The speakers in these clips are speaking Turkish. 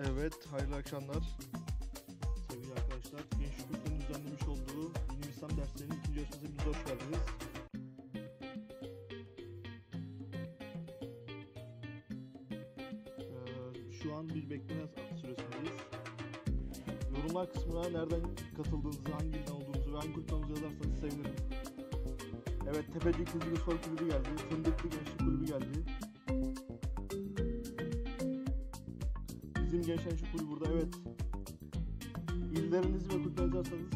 Evet, hayırlı akşamlar. Sevgili arkadaşlar, Gençlik Kulübü'nün düzenlemiş olduğu Bilim İslam derslerinin ikinci yarışmasına hoş geldiniz. Ee, şu an bir bekleme süresindeyiz. Yorumlar kısmına nereden katıldığınızı, hangi ilden olduğunuzu ve hangi olduğunuzu yazarsanız sevinirim. Evet, Tepecik Çizgi Spor Kulübü geldi, Fındıklı Gençlik Kulübü geldi. Bizim Gençler Şu Kulübü burada, evet. İllerinizi ve yazarsanız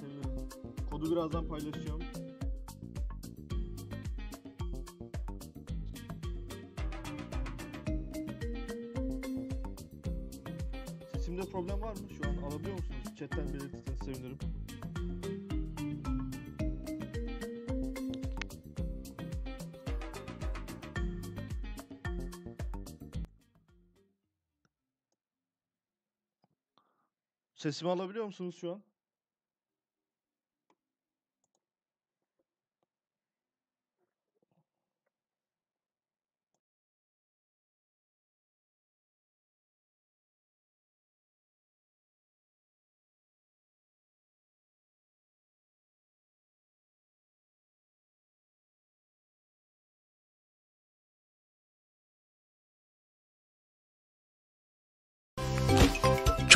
sevinirim. Kodu birazdan paylaşacağım. Sesimi alabiliyor musunuz şu an?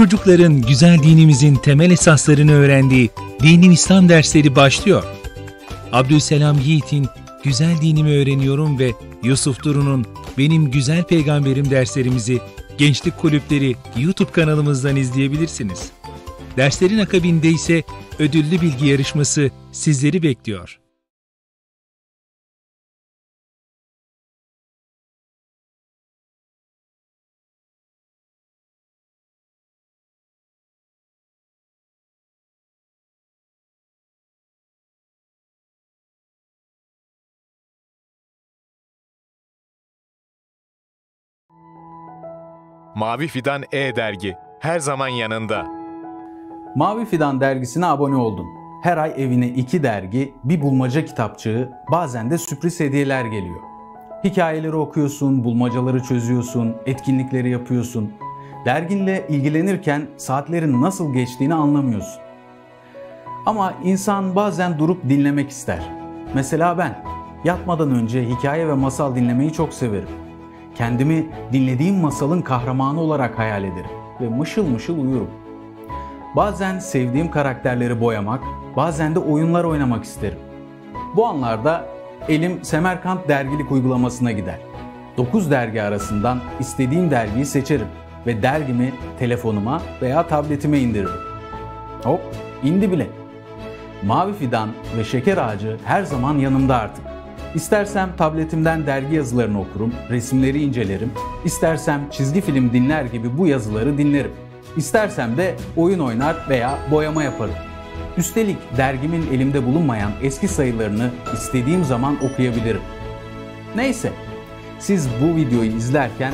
Çocukların güzel dinimizin temel esaslarını öğrendiği Dinim İslam dersleri başlıyor. Abdülselam Yiğit'in Güzel Dinimi Öğreniyorum ve Yusuf Duru'nun Benim Güzel Peygamberim derslerimizi Gençlik Kulüpleri YouTube kanalımızdan izleyebilirsiniz. Derslerin akabinde ise ödüllü bilgi yarışması sizleri bekliyor. Mavi Fidan E-Dergi her zaman yanında. Mavi Fidan dergisine abone oldun. Her ay evine iki dergi, bir bulmaca kitapçığı, bazen de sürpriz hediyeler geliyor. Hikayeleri okuyorsun, bulmacaları çözüyorsun, etkinlikleri yapıyorsun. Derginle ilgilenirken saatlerin nasıl geçtiğini anlamıyorsun. Ama insan bazen durup dinlemek ister. Mesela ben yatmadan önce hikaye ve masal dinlemeyi çok severim. Kendimi dinlediğim masalın kahramanı olarak hayal ederim ve mışıl mışıl uyurum. Bazen sevdiğim karakterleri boyamak, bazen de oyunlar oynamak isterim. Bu anlarda elim Semerkant dergilik uygulamasına gider. 9 dergi arasından istediğim dergiyi seçerim ve dergimi telefonuma veya tabletime indiririm. Hop, indi bile. Mavi Fidan ve Şeker Ağacı her zaman yanımda artık. İstersem tabletimden dergi yazılarını okurum, resimleri incelerim. İstersem çizgi film dinler gibi bu yazıları dinlerim. İstersem de oyun oynar veya boyama yaparım. Üstelik dergimin elimde bulunmayan eski sayılarını istediğim zaman okuyabilirim. Neyse, siz bu videoyu izlerken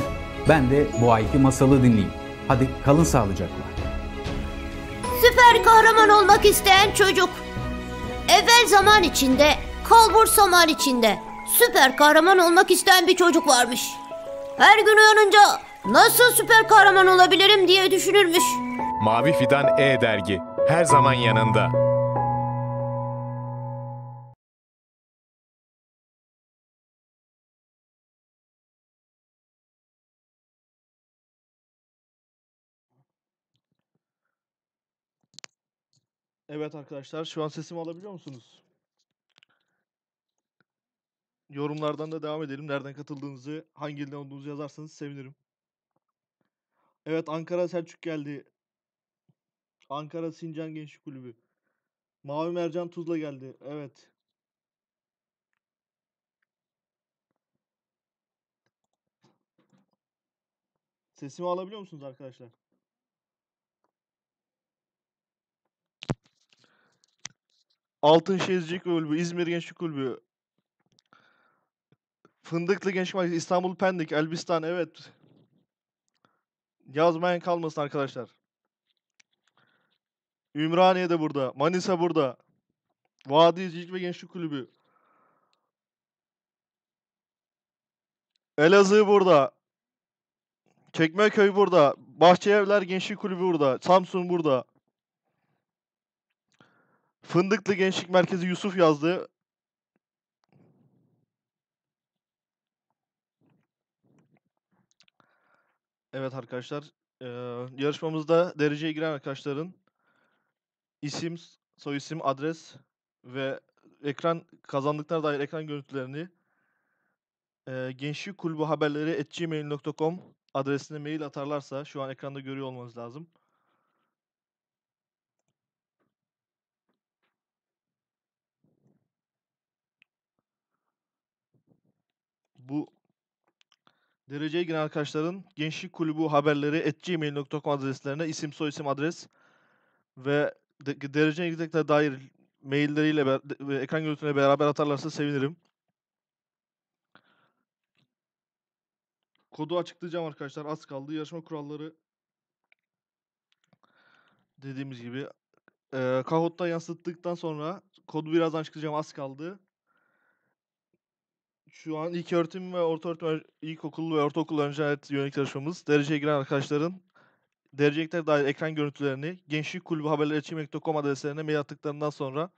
ben de bu ayki masalı dinleyeyim. Hadi kalın sağlıcakla. Süper kahraman olmak isteyen çocuk. Evvel zaman içinde, kalbur zaman içinde süper kahraman olmak isteyen bir çocuk varmış. Her gün uyanınca nasıl süper kahraman olabilirim diye düşünürmüş. Mavi Fidan E-Dergi her zaman yanında. Evet arkadaşlar, şu an sesimi alabiliyor musunuz? Yorumlardan da devam edelim. Nereden katıldığınızı, hangi ilden olduğunuzu yazarsanız sevinirim. Evet, Ankara Selçuk geldi. Ankara Sincan Gençlik Kulübü. Mavi Mercan Tuzla geldi. Evet. Sesimi alabiliyor musunuz arkadaşlar? Altınşehircilik Kulübü, İzmir Gençlik Kulübü, Fındıklı Gençlik Merkezi, İstanbul Pendik, Elbistan evet. Yazmayan kalmasın arkadaşlar. Ümraniye de burada, Manisa burada. Vadicilik ve Gençlik Kulübü. Elazığ burada. Çekmeköy burada. Bahçeevler Gençlik Kulübü burada. Samsun burada. Fındıklı Gençlik Merkezi Yusuf yazdı. Evet arkadaşlar. eee, yarışmamızda dereceye giren arkadaşların isim, soyisim, adres ve ekran kazandıklarına dair ekran görüntülerini eee gençlik kulübü haberleri gmail.com adresine mail atarlarsa şu an ekranda görüyor olmanız lazım. Bu dereceye giren arkadaşların gençlik kulübü haberleri gmail.com adreslerine isim soyisim adres ve de, dereceye girdiklerine dair mailleriyle be- ekran görüntülerine beraber atarlarsa sevinirim. Kodu açıklayacağım arkadaşlar. Az kaldı. Yarışma kuralları dediğimiz gibi eee Kahoot'ta yansıttıktan sonra kodu birazdan açıklayacağım. Az kaldı. Şu an ilk öğretim ve orta öğretim, öğ- ilkokul ve ortaokul öğrencilerine yönelik yarışmamız. Dereceye giren arkadaşların dereceliklere dair ekran görüntülerini gençlik kulübü haberleri adreslerine mail attıklarından sonra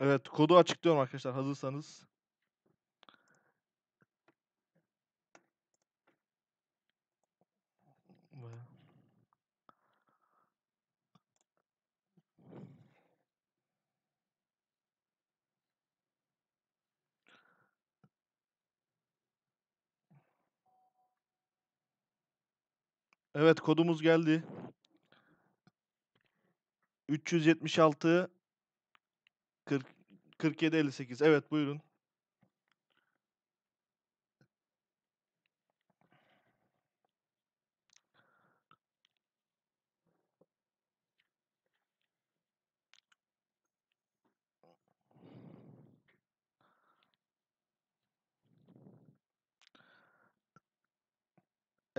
Evet, kodu açıklıyorum arkadaşlar hazırsanız. Evet, kodumuz geldi. 376 40 47 58. Evet, buyurun.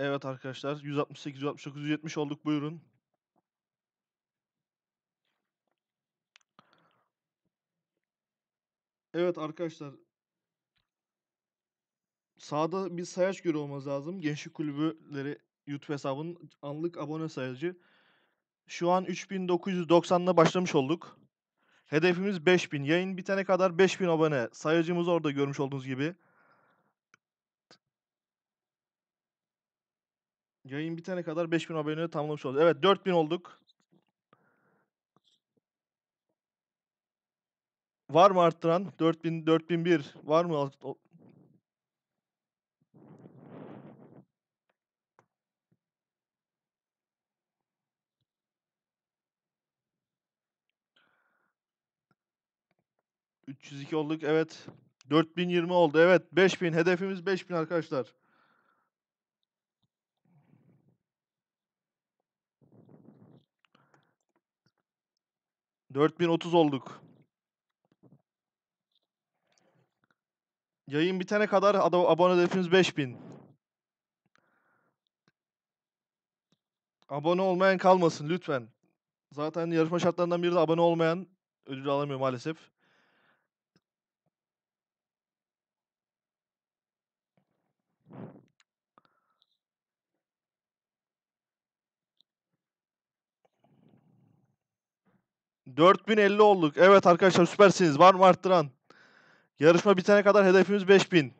Evet arkadaşlar, 168 169 170 olduk. Buyurun. Evet arkadaşlar. Sağda bir sayaç görüyor olmanız lazım. Gençlik kulübüleri YouTube hesabının anlık abone sayacı. Şu an 3990'la başlamış olduk. Hedefimiz 5000. Yayın bitene kadar 5000 abone. Sayacımız orada görmüş olduğunuz gibi. Yayın bitene kadar 5000 abone tamamlamış olduk. Evet 4000 olduk. Var mı arttıran? 4000 4001 var mı? alt- o- ...302 olduk. Evet. 4020 oldu. Evet. 5000. Hedefimiz 5000 arkadaşlar. ...4030 olduk. Yayın bitene kadar ada- abone hedefimiz 5000. Abone olmayan kalmasın lütfen. Zaten yarışma şartlarından biri de abone olmayan ödül alamıyor maalesef. ...4050 olduk. Evet arkadaşlar süpersiniz. Var mı arttıran? Yarışma bitene kadar hedefimiz 5000.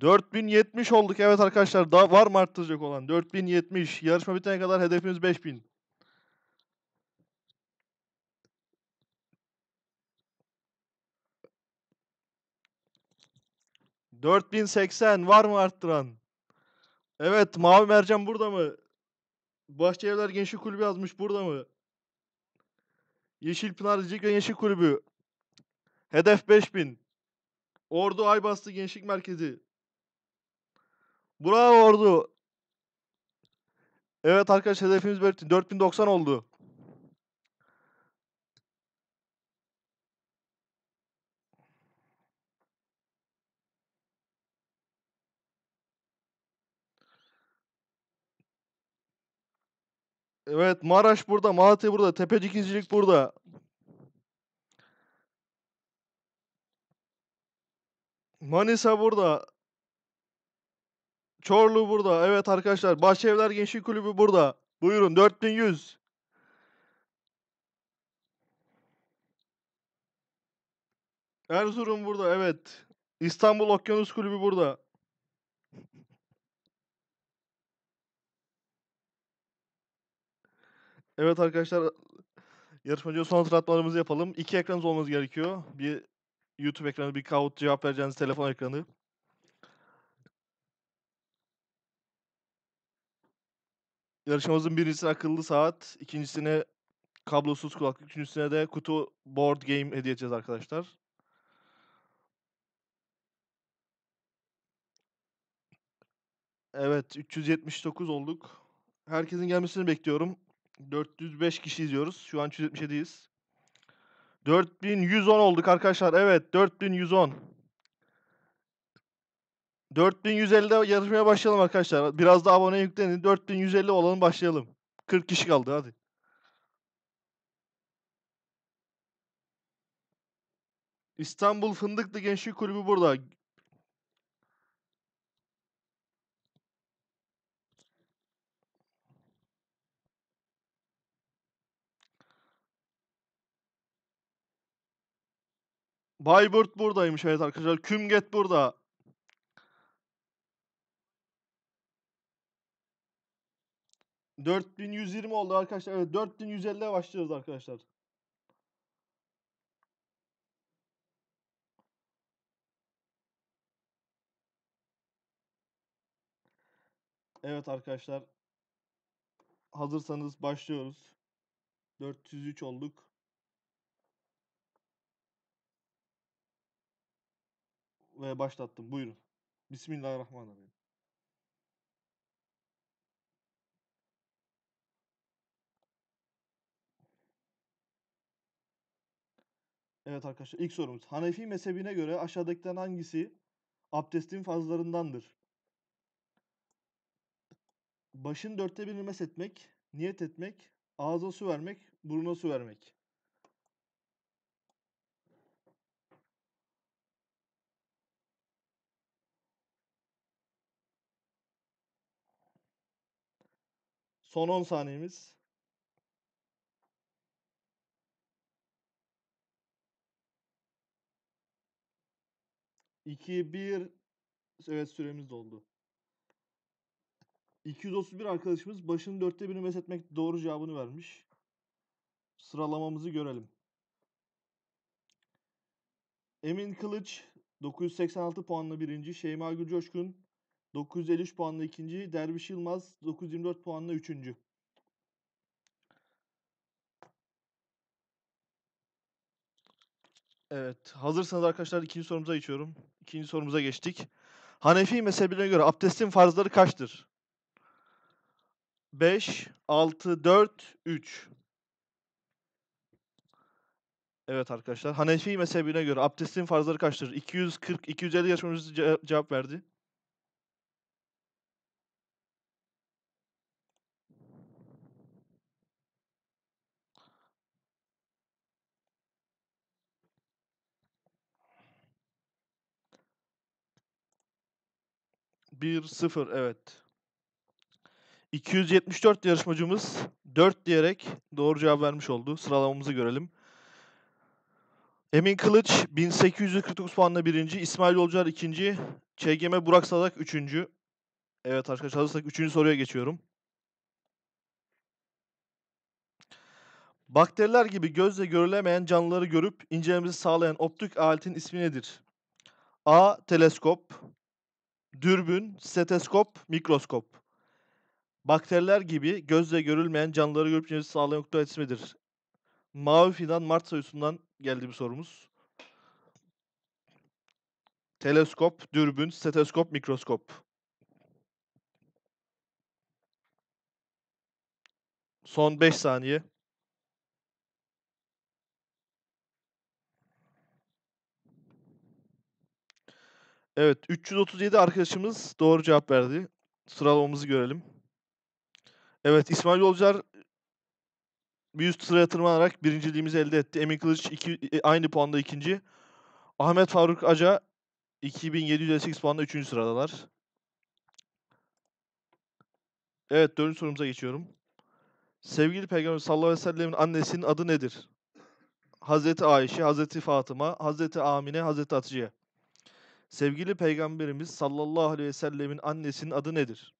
...4070 olduk. Evet arkadaşlar daha var mı arttıracak olan? 4070. Yarışma bitene kadar hedefimiz 5000. ...4080 var mı arttıran? Evet Mavi Mercan burada mı? Bahçelievler Gençlik Kulübü yazmış burada mı? Yeşil Pınar Zikre Gençlik Kulübü. Hedef 5000. Ordu Aybastı Gençlik Merkezi. Bravo Ordu. Evet arkadaşlar hedefimiz 4000 4090 oldu. Evet Maraş burada, Malatya burada, Tepecik İncilik burada. Manisa burada. Çorlu burada. Evet arkadaşlar. Bahçelievler Gençlik Kulübü burada. Buyurun 4100. Erzurum burada. Evet. İstanbul Okyanus Kulübü burada. Evet arkadaşlar. Yarışmacıya son hatırlatmalarımızı yapalım. İki ekranınız olması gerekiyor. Bir YouTube ekranı, bir Kahoot cevap vereceğiniz telefon ekranı. Yarışmamızın birincisine akıllı saat, ikincisine kablosuz kulaklık, üçüncüsüne de kutu board game hediye edeceğiz arkadaşlar. Evet, 379 olduk. Herkesin gelmesini bekliyorum. 405 kişi izliyoruz. Şu an 377'yiz. 4110 olduk arkadaşlar. Evet, 4110. 4150'de yarışmaya başlayalım arkadaşlar. Biraz da abone yüklenin. 4150 olalım başlayalım. 40 kişi kaldı hadi. İstanbul Fındıklı Gençlik Kulübü burada. Bayburt buradaymış evet arkadaşlar. Kümget burada. ...4120 oldu arkadaşlar. Evet 4150'ye başlıyoruz arkadaşlar. Evet arkadaşlar. Hazırsanız başlıyoruz. 403 olduk. Ve başlattım. Buyurun. Bismillahirrahmanirrahim. Evet arkadaşlar ilk sorumuz. Hanefi mezhebine göre aşağıdakilerden hangisi abdestin fazlarındandır? Başın dörtte birini meshetmek, niyet etmek, ağza su vermek, buruna su vermek. Son 10 saniyemiz. İki, bir. Evet süremiz doldu. 231 arkadaşımız başının dörtte birini meshetmek doğru cevabını vermiş. Sıralamamızı görelim. Emin Kılıç 986 puanla birinci. Şeyma Gülcoşkun 953 puanla ikinci. Derviş Yılmaz 924 puanla üçüncü. Evet. Hazırsanız arkadaşlar ikinci sorumuza geçiyorum. İkinci sorumuza geçtik. Hanefi mezhebine göre abdestin farzları kaçtır? 5, 6, 4, 3. Evet arkadaşlar. Hanefi mezhebine göre abdestin farzları kaçtır? 240, 250 yarışmacımız ce- cevap verdi. Bir sıfır evet. 274 yarışmacımız 4 diyerek doğru cevap vermiş oldu. Sıralamamızı görelim. Emin Kılıç 1849 puanla birinci. İsmail Yolcular ikinci. ÇGM Burak Sadak üçüncü. Evet arkadaşlar hazırsak üçüncü soruya geçiyorum. Bakteriler gibi gözle görülemeyen canlıları görüp incelememizi sağlayan optik aletin ismi nedir? A. Teleskop Dürbün, steteskop, mikroskop. Bakteriler gibi gözle görülmeyen canlıları görüp incelememizi sağlayan alet ismidir. Mavi Fidan Mart sayısından geldi bir sorumuz. Teleskop, dürbün, steteskop, mikroskop. Son 5 saniye. Evet, 337 arkadaşımız doğru cevap verdi. Sıralamamızı görelim. Evet, İsmail Yolcular bir üst sıraya tırmanarak birinciliğimizi elde etti. Emin Kılıç iki, e, aynı puanda ikinci. Ahmet Faruk Aca 2758 puanla üçüncü sıradalar. Evet dördüncü sorumuza geçiyorum. Sevgili Peygamber sallallahu aleyhi ve sellemin annesinin adı nedir? Hazreti Ayşe, Hazreti Fatıma, Hazreti Amine, Hazreti Hatice. Sevgili Peygamberimiz sallallahu aleyhi ve sellemin annesinin adı nedir?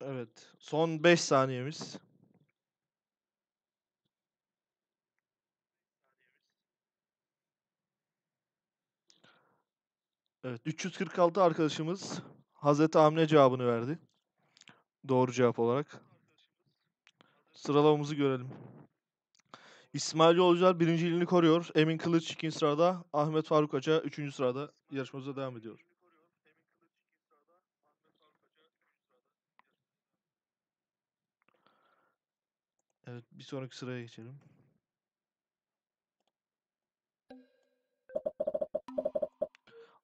Evet. Son 5 saniyemiz. Evet. 346 arkadaşımız Hazreti Amine cevabını verdi. Doğru cevap olarak. Sıralamamızı görelim. İsmail Yolcular birinciliğini koruyor. Emin Kılıç ikinci sırada. Ahmet Faruk Aca üçüncü sırada. Yarışmamıza devam ediyor. Evet, bir sonraki sıraya geçelim.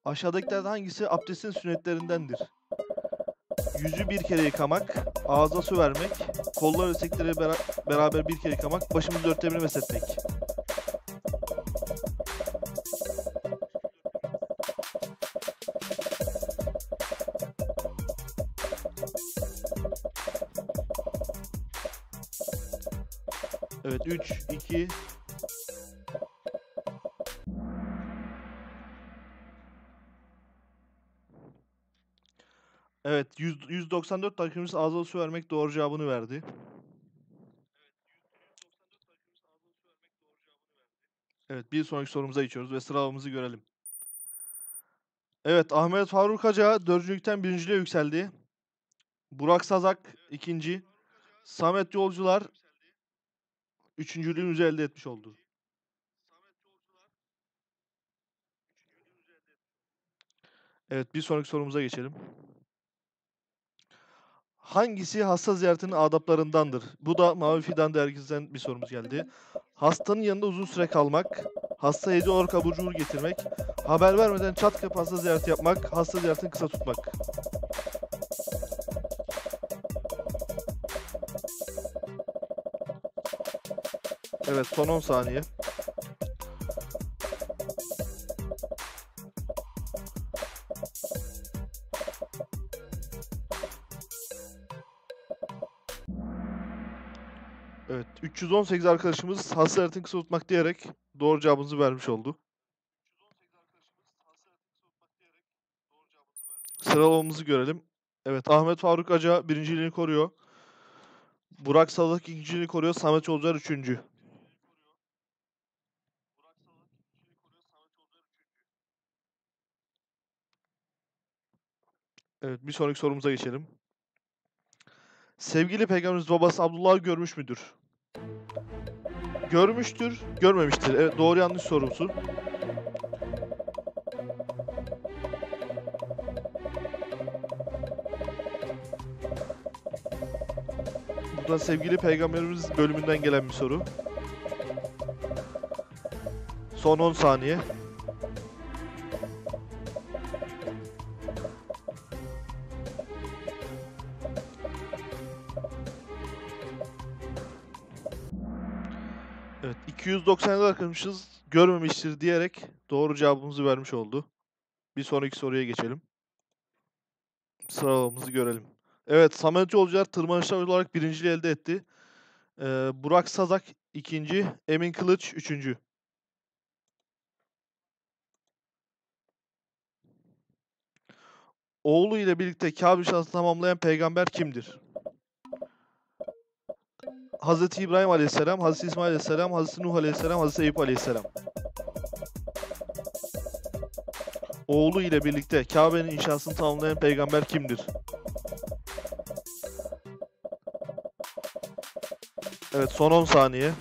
Aşağıdakilerden hangisi abdestin sünnetlerindendir? Yüzü bir kere yıkamak, ağza su vermek, kollar ve sekleri bera- beraber bir kere yıkamak, başımızı dört demiri mesletmek. 194 takımımız ağza su vermek doğru cevabını verdi. Evet bir sonraki sorumuza geçiyoruz ve sıralamamızı görelim. Evet Ahmet Faruk Aca dördüncülükten birinciliğe yükseldi. Burak Sazak ikinci. Samet Yolcular üçüncülüğümüzü elde etmiş oldu. Evet bir sonraki sorumuza geçelim. Hangisi hasta ziyaretinin adaplarındandır? Bu da Mavi Fidan dergisinden bir sorumuz geldi. Hastanın yanında uzun süre kalmak, hasta hediye olarak abur getirmek, haber vermeden çat kapı hasta ziyareti yapmak, hasta ziyaretini kısa tutmak. Evet son 10 saniye. 318 arkadaşımız hasta ziyaretini kısa tutmak diyerek doğru cevabımızı vermiş oldu. Sıralamamızı görelim. Evet Ahmet Faruk Aca birinciliğini koruyor. Burak Salık ikinciliğini koruyor. Samet Yolcular üçüncü. Evet bir sonraki sorumuza geçelim. Sevgili Peygamberimiz babası Abdullah'ı görmüş müdür? Görmüştür, görmemiştir. Evet doğru yanlış sorusu. Bu da sevgili peygamberimiz bölümünden gelen bir soru. Son 10 saniye. Evet 297 arkadaşımız görmemiştir diyerek doğru cevabımızı vermiş oldu. Bir sonraki soruya geçelim. Sıralamamızı görelim. Evet Samet Yolcular tırmanışlar olarak birinciliği elde etti. Ee, Burak Sazak ikinci, Emin Kılıç üçüncü. Oğlu ile birlikte Kabe şahsını tamamlayan peygamber kimdir? Hazreti İbrahim Aleyhisselam, Hazreti İsmail Aleyhisselam, Hazreti Nuh Aleyhisselam, Hazreti Eyüp Aleyhisselam. Oğlu ile birlikte Kabe'nin inşasını tamamlayan peygamber kimdir? Evet son 10 saniye.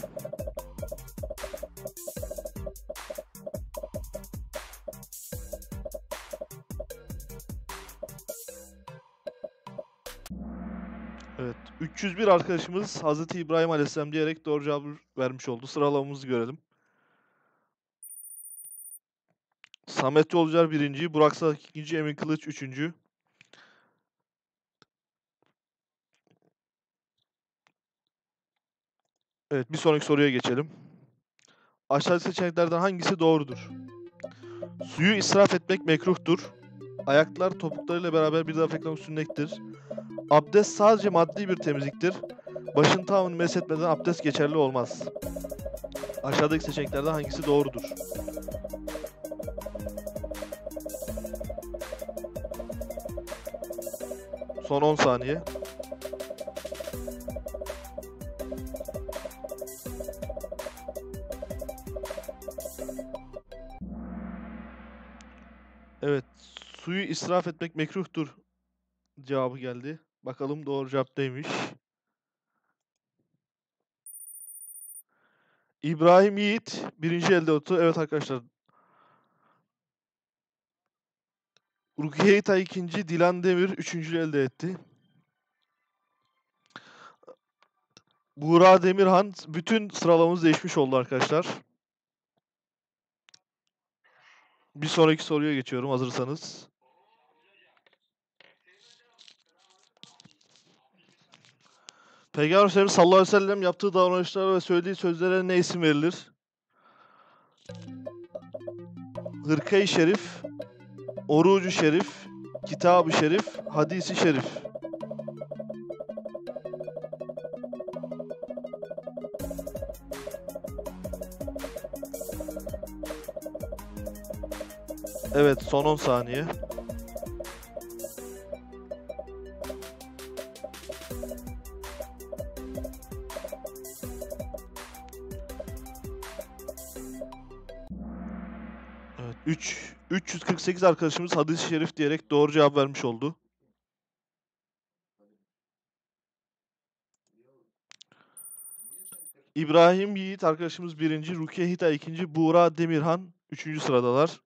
301 arkadaşımız Hazreti İbrahim Aleyhisselam diyerek doğru cevabı vermiş oldu. Sıralamamızı görelim. Samet Yolcular birinci, Burak Salak ikinci, Emin Kılıç üçüncü. Evet, bir sonraki soruya geçelim. Aşağıdaki seçeneklerden hangisi doğrudur? Suyu israf etmek mekruhtur. Ayaklar topuklarıyla beraber bir taraf ekran sünnettir. Abdest sadece maddi bir temizliktir. Başın tamamını meshetmeden abdest geçerli olmaz. Aşağıdaki seçeneklerden hangisi doğrudur? Son 10 saniye. Evet, suyu israf etmek mekruhtur cevabı geldi. Bakalım doğru cevap neymiş? İbrahim Yiğit birinci elde otu. Evet arkadaşlar. Rukiye İtay ikinci, Dilan Demir üçüncü elde etti. Buğra Demirhan bütün sıralamamız değişmiş oldu arkadaşlar. Bir sonraki soruya geçiyorum hazırsanız. Peygamber Efendimiz sallallahu aleyhi ve sellem yaptığı davranışlara ve söylediği sözlere ne isim verilir? Hırkayı Şerif, Orucu Şerif, Kitabı Şerif, Hadisi Şerif. Evet, son 10 saniye. 348 arkadaşımız hadis-i şerif diyerek doğru cevap vermiş oldu. İbrahim Yiğit arkadaşımız birinci, Rukiye Hita ikinci, Buğra Demirhan üçüncü sıradalar.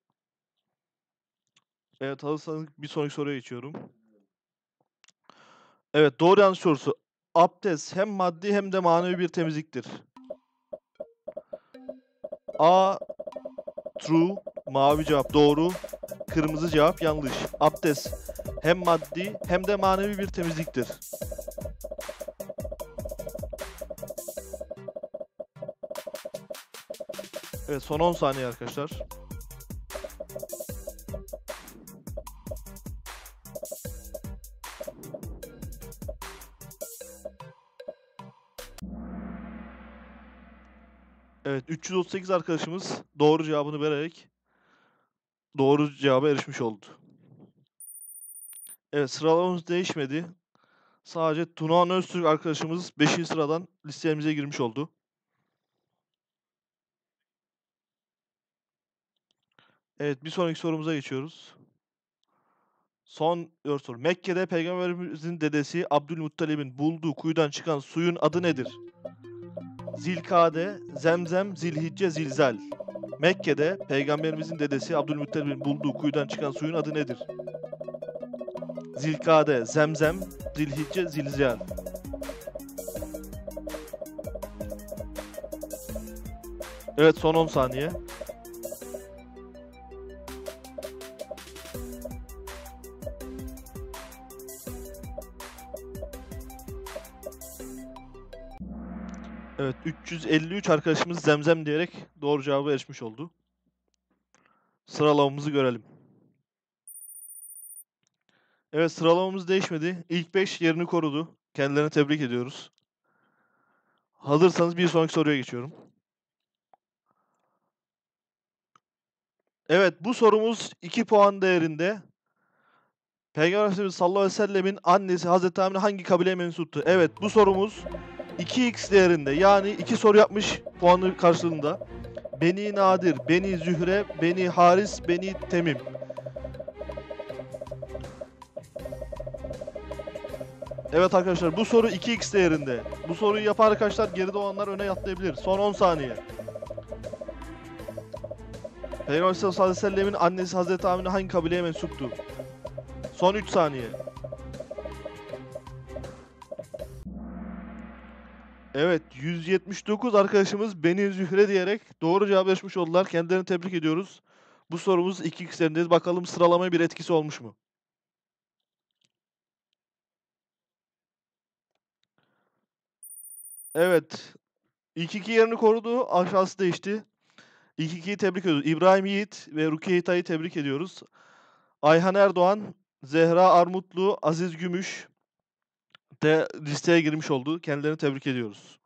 Evet hazırsanız bir sonraki soruya geçiyorum. Evet doğru yanlış sorusu. Abdest hem maddi hem de manevi bir temizliktir. A. True. Mavi cevap doğru. Kırmızı cevap yanlış. Abdest hem maddi hem de manevi bir temizliktir. Evet son 10 saniye arkadaşlar. Evet 338 arkadaşımız doğru cevabını vererek doğru cevaba erişmiş oldu. Evet sıralamamız değişmedi. Sadece Tunağan Öztürk arkadaşımız 5. sıradan listemize girmiş oldu. Evet bir sonraki sorumuza geçiyoruz. Son soru. Mekke'de Peygamberimizin dedesi Abdülmuttalib'in bulduğu kuyudan çıkan suyun adı nedir? Zilkade, Zemzem, Zilhicce, Zilzal. Mekke'de Peygamberimizin dedesi Abdülmuttalib'in bulduğu kuyudan çıkan suyun adı nedir? Zilkade, Zemzem, Zilhicce, Zilzal. Evet son 10 saniye. 353 arkadaşımız zemzem diyerek doğru cevaba erişmiş oldu. Sıralamamızı görelim. Evet sıralamamız değişmedi. İlk 5 yerini korudu. Kendilerini tebrik ediyoruz. Hazırsanız bir sonraki soruya geçiyorum. Evet bu sorumuz 2 puan değerinde. Peygamber Efendimiz sallallahu aleyhi ve sellemin annesi Hazreti Amine hangi kabileye mensuptu? Evet bu sorumuz 2x değerinde yani 2 soru yapmış puanı karşılığında. Beni Nadir, Beni Zühre, Beni Haris, Beni Temim. Evet arkadaşlar bu soru 2x değerinde. Bu soruyu yapan arkadaşlar geride olanlar öne atlayabilir. Son 10 saniye. Peygamber sallallahu aleyhi ve annesi Hazreti Amine hangi kabileye mensuptu? Son 3 saniye. Evet 179 arkadaşımız Beni Zühre diyerek doğru cevap yaşmış oldular. Kendilerini tebrik ediyoruz. Bu sorumuz 2 üzerindeyiz. Bakalım sıralamaya bir etkisi olmuş mu? Evet. İlk iki yerini korudu. Aşağısı değişti. İlk ikiyi tebrik ediyoruz. İbrahim Yiğit ve Rukiye Hitay'ı tebrik ediyoruz. Ayhan Erdoğan, Zehra Armutlu, Aziz Gümüş de listeye girmiş oldu. Kendilerini tebrik ediyoruz.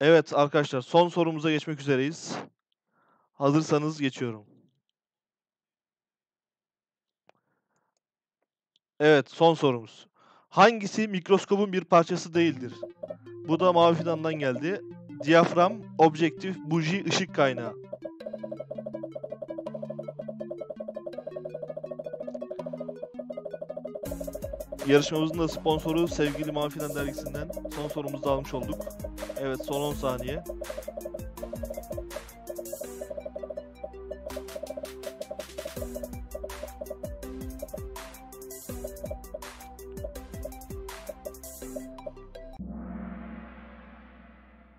Evet arkadaşlar son sorumuza geçmek üzereyiz. Hazırsanız geçiyorum. Evet son sorumuz. Hangisi mikroskobun bir parçası değildir? Bu da mavi fidandan geldi. Diyafram, objektif, buji, ışık kaynağı. Yarışmamızın da sponsoru sevgili Mavi Fidan dergisinden son sorumuzu da almış olduk. Evet son 10 saniye.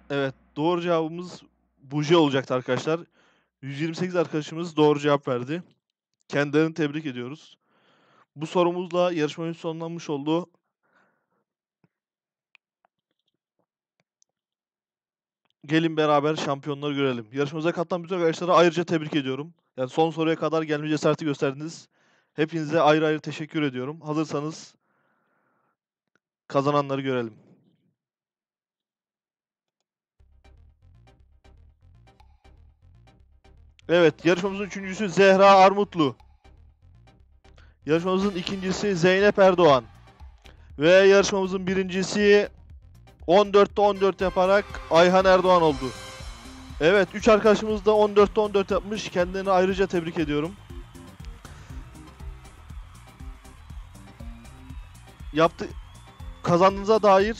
Evet doğru cevabımız buji olacaktı arkadaşlar. 128 arkadaşımız doğru cevap verdi. Kendilerini tebrik ediyoruz. Bu sorumuzla yarışmamız sonlanmış oldu. Gelin beraber şampiyonları görelim. Yarışmamıza katılan bütün arkadaşlara ayrıca tebrik ediyorum. Yani son soruya kadar gelme cesareti gösterdiniz. Hepinize ayrı ayrı teşekkür ediyorum. Hazırsanız kazananları görelim. Evet, yarışmamızın üçüncüsü Zehra Armutlu. Yarışmamızın ikincisi Zeynep Erdoğan. Ve yarışmamızın birincisi 14'te 14 yaparak Ayhan Erdoğan oldu. Evet 3 arkadaşımız da 14'te 14 yapmış. Kendilerini ayrıca tebrik ediyorum. Yaptı kazandığınıza dair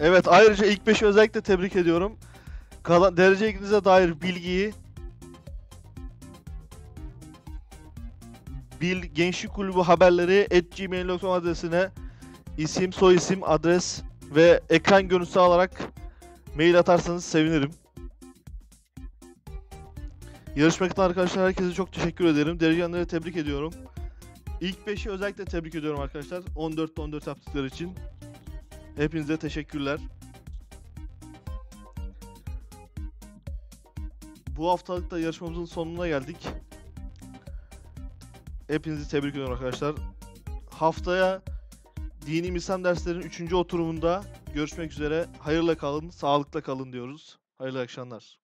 Evet ayrıca ilk 5'i özellikle tebrik ediyorum. Kalan derece ilginize dair bilgiyi Bil Gençlik Kulübü haberleri at gmail.com adresine isim, soyisim, adres ve ekran görüntüsü alarak mail atarsanız sevinirim. Yarışmaktan arkadaşlar herkese çok teşekkür ederim. Derecelenleri tebrik ediyorum. İlk 5'i özellikle tebrik ediyorum arkadaşlar. 14'te 14 yaptıkları için. Hepinize teşekkürler. Bu haftalık da yarışmamızın sonuna geldik. Hepinizi tebrik ediyorum arkadaşlar. Haftaya dini İslam derslerinin 3. oturumunda görüşmek üzere. Hayırla kalın, sağlıkla kalın diyoruz. Hayırlı akşamlar.